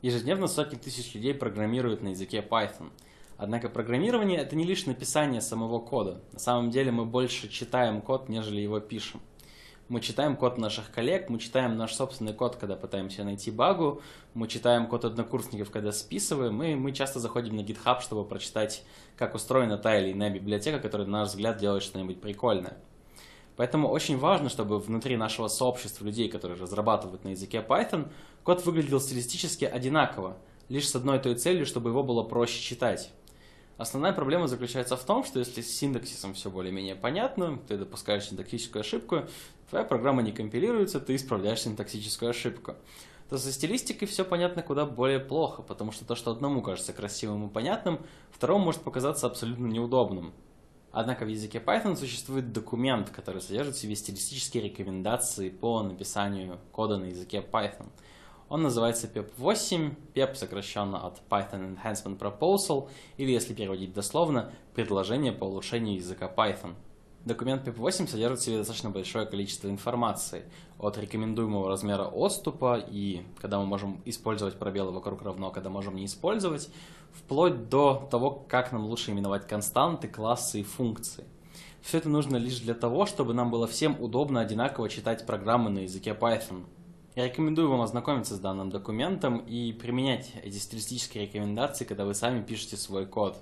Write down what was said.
Ежедневно сотни тысяч людей программируют на языке Python. Однако программирование — это не лишь написание самого кода. На самом деле мы больше читаем код, нежели его пишем. Мы читаем код наших коллег, мы читаем наш собственный код, когда пытаемся найти багу, мы читаем код однокурсников, когда списываем, и мы часто заходим на GitHub, чтобы прочитать, как устроена та или иная библиотека, которая, на наш взгляд, делает что-нибудь прикольное. Поэтому очень важно, чтобы внутри нашего сообщества людей, которые разрабатывают на языке Python, код выглядел стилистически одинаково, лишь с одной той целью, чтобы его было проще читать. Основная проблема заключается в том, что если с синтаксисом все более-менее понятно, ты допускаешь синтаксическую ошибку, твоя программа не компилируется, ты исправляешь синтаксическую ошибку. То со стилистикой все понятно куда более плохо, потому что то, что одному кажется красивым и понятным, второму может показаться абсолютно неудобным. Однако в языке Python существует документ, который содержит в себе стилистические рекомендации по написанию кода на языке Python. Он называется PEP8, PEP сокращенно от Python Enhancement Proposal, или если переводить дословно, предложение по улучшению языка Python. Документ PIP-8 содержит в себе достаточно большое количество информации от рекомендуемого размера отступа и когда мы можем использовать пробелы вокруг равно, когда можем не использовать, вплоть до того, как нам лучше именовать константы, классы и функции. Все это нужно лишь для того, чтобы нам было всем удобно одинаково читать программы на языке Python. Я рекомендую вам ознакомиться с данным документом и применять эти стилистические рекомендации, когда вы сами пишете свой код.